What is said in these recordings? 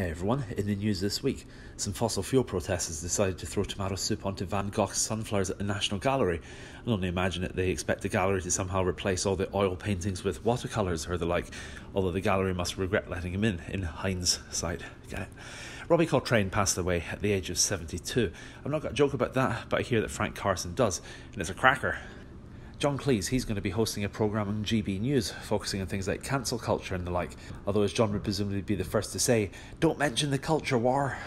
Hey everyone, in the news this week, some fossil fuel protesters decided to throw tomato soup onto Van Gogh's sunflowers at the National Gallery. I can only imagine it, they expect the gallery to somehow replace all the oil paintings with watercolours or the like, although the gallery must regret letting him in, in hindsight. Get it? Robbie Coltrane passed away at the age of 72. I've not got a joke about that, but I hear that Frank Carson does, and it's a cracker. John Cleese, he's going to be hosting a programme on GB News, focusing on things like cancel culture and the like, although as John would presumably be the first to say, don't mention the culture war.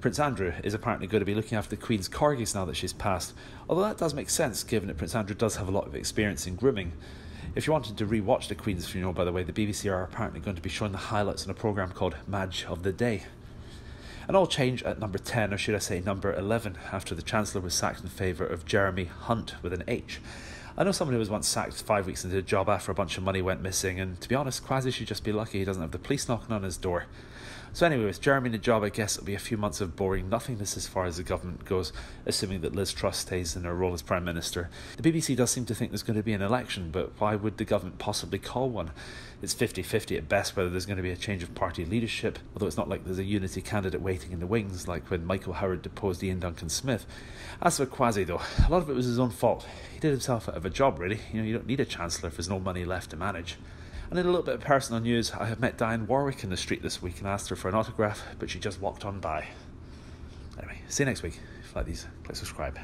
Prince Andrew is apparently going to be looking after the Queen's corgis now that she's passed, although that does make sense given that Prince Andrew does have a lot of experience in grooming. If you wanted to re-watch the Queen's funeral, by the way, the BBC are apparently going to be showing the highlights in a programme called Madge of the Day. An all change at number 10, or should I say number 11, after the Chancellor was sacked in favour of Jeremy Hunt with an H. I know someone who was once sacked five weeks into a job after a bunch of money went missing, and to be honest, Kwasi should just be lucky he doesn't have the police knocking on his door. So, anyway, with Jeremy in the job, I guess it'll be a few months of boring nothingness as far as the government goes, assuming that Liz Truss stays in her role as Prime Minister. The BBC does seem to think there's going to be an election, but why would the government possibly call one? It's 50 50 at best whether there's going to be a change of party leadership, although it's not like there's a unity candidate waiting in the wings, like when Michael Howard deposed Iain Duncan Smith. As for Kwasi, though, a lot of it was his own fault. He did himself out of a job, really. You know, you don't need a chancellor if there's no money left to manage. And in a little bit of personal news, I have met Dionne Warwick in the street this week and asked her for an autograph, but she just walked on by. Anyway, see you next week. If you like these, click subscribe.